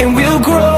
And we'll grow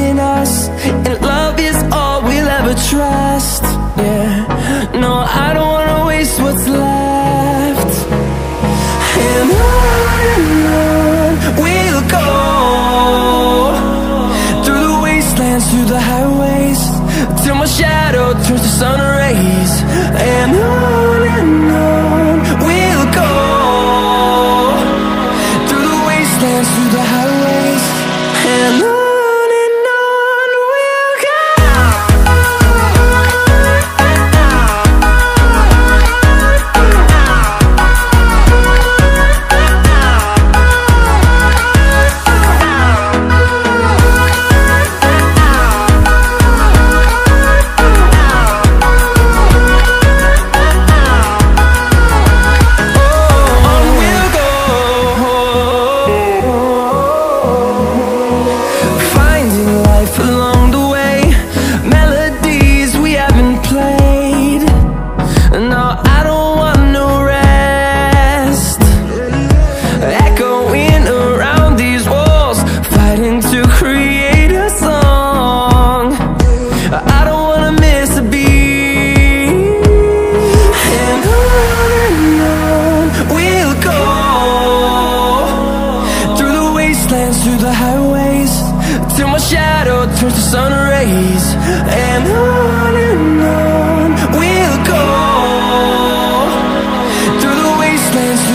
turns to sun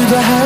the highways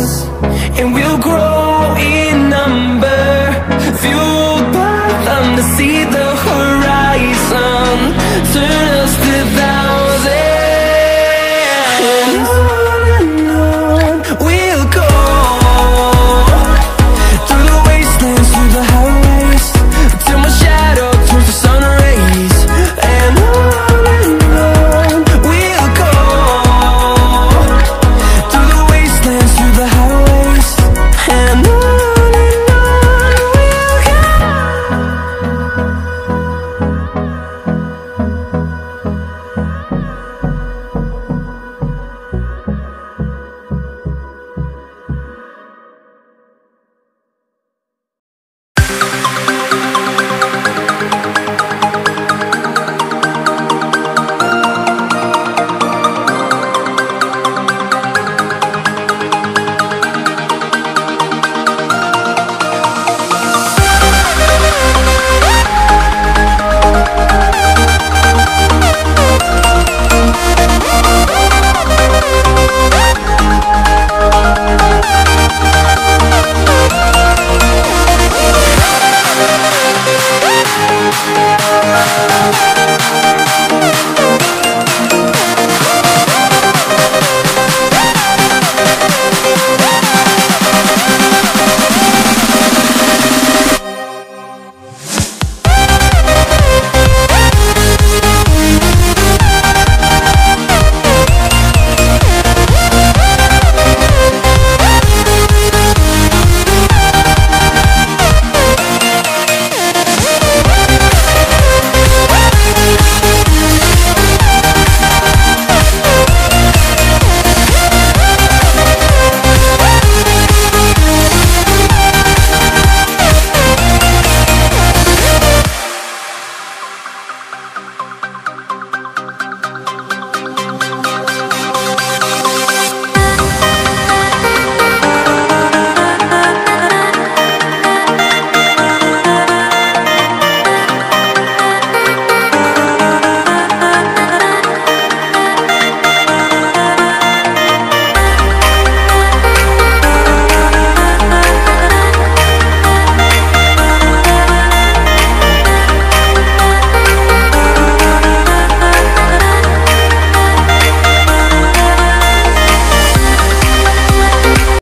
Música